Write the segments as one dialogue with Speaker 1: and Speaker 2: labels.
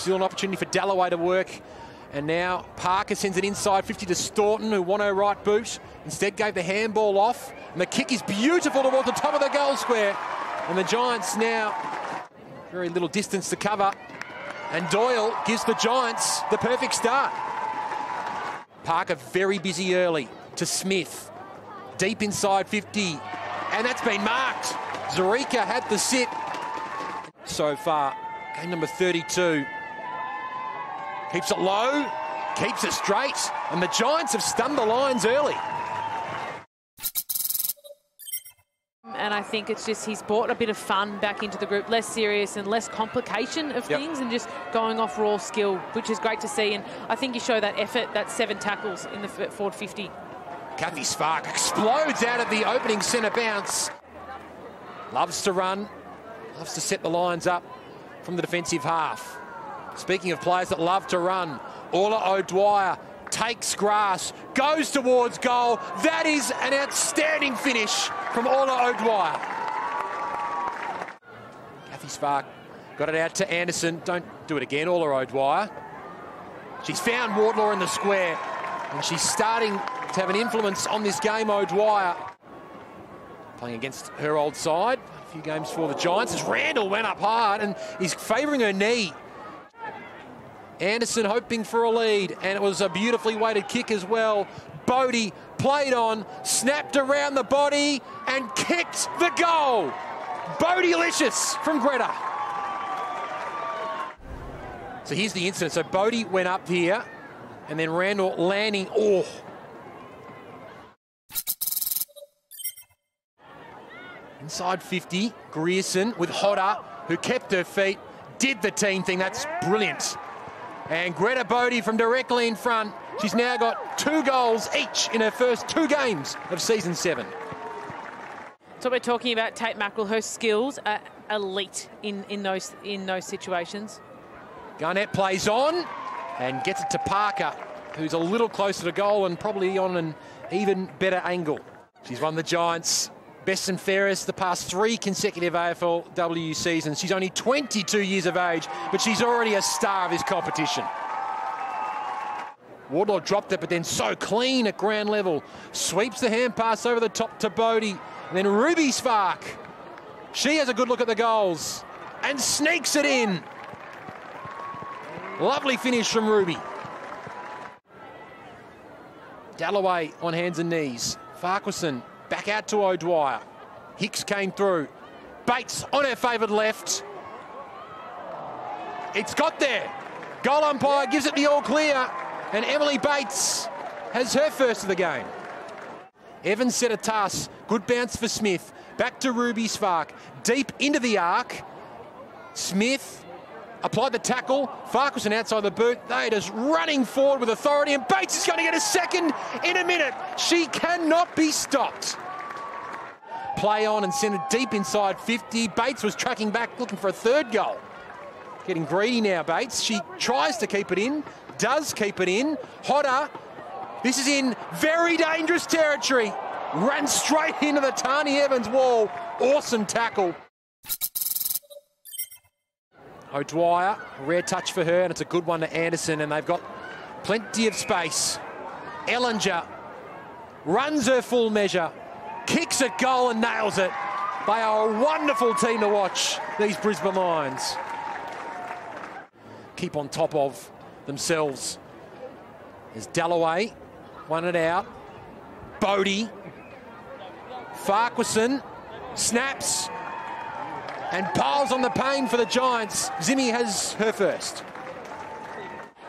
Speaker 1: Still an opportunity for Dalloway to work. And now Parker sends it inside 50 to Staunton, who won her right boot. Instead gave the handball off. And the kick is beautiful towards the top of the goal square. And the Giants now very little distance to cover. And Doyle gives the Giants the perfect start. Parker very busy early to Smith. Deep inside 50. And that's been marked. Zreika had the sit so far. Game number 32. Keeps it low, keeps it straight, and the Giants have stunned the Lions early.
Speaker 2: And I think it's just he's brought a bit of fun back into the group, less serious and less complication of
Speaker 1: Yep.
Speaker 2: things, and just going off raw skill, which is great to see. And I think you show that effort, that seven tackles in the f- forward 50.
Speaker 1: Cathy Svarc explodes out of the opening centre bounce. Loves to run, loves to set the lines up from the defensive half. Speaking of players that love to run, Orla O'Dwyer takes grass, goes towards goal. That is an outstanding finish from Orla O'Dwyer. Cathy Svarc got it out to Anderson. Don't do it again, Orla O'Dwyer. She's found Wardlaw in the square, and she's starting to have an influence on this game, O'Dwyer. Playing against her old side. A few games for the Giants as Randall went up hard and he's favouring her knee. Anderson hoping for a lead, and it was a beautifully weighted kick as well. Bodey played on, snapped around the body, and kicked the goal. Bodey-licious from Greta. So here's the incident. So Bodey went up here, and then Randall landing. Oh. Inside 50, Grierson with Hodder, who kept her feet, did the team thing. That's brilliant. And Greta Bodey from directly in front. She's now got two goals each in her first two games of season seven.
Speaker 2: So we're talking about Tait Mackrell. Her skills are elite in, in those in those situations.
Speaker 1: Garnett plays on and gets it to Parker, who's a little closer to goal and probably on an even better angle. She's won the Giants best and fairest the past three consecutive AFLW seasons. She's only 22 years of age, but she's already a star of this competition. Wardlaw dropped it, but then so clean at ground level. Sweeps the hand pass over the top to Bodey. And then Ruby Svarc. She has a good look at the goals and sneaks it in. Lovely finish from Ruby. Dalloway on hands and knees. Farquharson back out to O'Dwyer. Hicks came through. Bates on her favoured left. It's got there. Goal umpire gives it the all clear. And Emily Bates has her first of the game. Evans set a toss. Good bounce for Smith. Back to Ruby Svarc. Deep into the arc. Smith applied the tackle. Farquharson outside the boot. They just running forward with authority, and Bates is going to get a second in a minute. She cannot be stopped. Play on and send it deep inside 50. Bates was tracking back, looking for a third goal. Getting greedy now, Bates. She tries to keep it in, does keep it in. Hodder, this is in very dangerous territory. Ran straight into the Tani Evans wall. Awesome tackle. O'Dwyer, rare touch for her, and it's a good one to Anderson, and they've got plenty of space. Ellenger runs her full measure, kicks a goal and nails it. They are a wonderful team to watch, these Brisbane Lions. Keep on top of themselves. There's Dalloway, won it out. Bodey, Farquharson, snaps, and piles on the pain for the Giants. Zimmy has her first.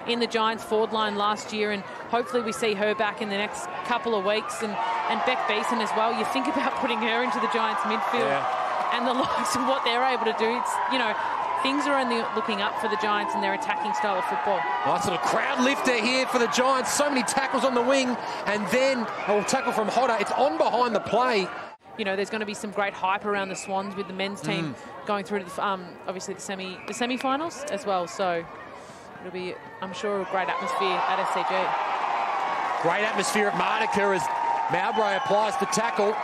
Speaker 2: in the Giants forward line last year, and hopefully we see her back in the next couple of weeks. And, and Beck Beeson as well. You think about putting her into the Giants midfield
Speaker 1: Yeah.
Speaker 2: and the likes of what they're able to do. It's, you know, things are only looking up for the Giants and their attacking style of football.
Speaker 1: Nice little crowd lifter here for the Giants. So many tackles on the wing, and then a tackle from Hodder. It's on behind the play.
Speaker 2: You know, there's going to be some great hype around the Swans with the men's team
Speaker 1: Mm.
Speaker 2: going through to the, um, obviously the semi the semi-finals as well. So it'll be, I'm sure, a great atmosphere at SCG.
Speaker 1: Great atmosphere at Manuka as Mowbray applies the tackle.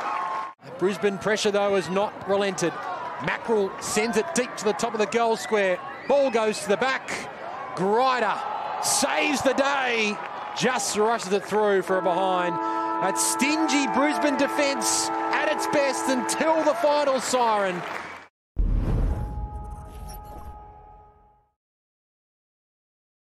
Speaker 1: Brisbane pressure, though, has not relented. Mackrell sends it deep to the top of the goal square. Ball goes to the back. Grider saves the day, just rushes it through for a behind. That stingy Brisbane defence its best until the final siren.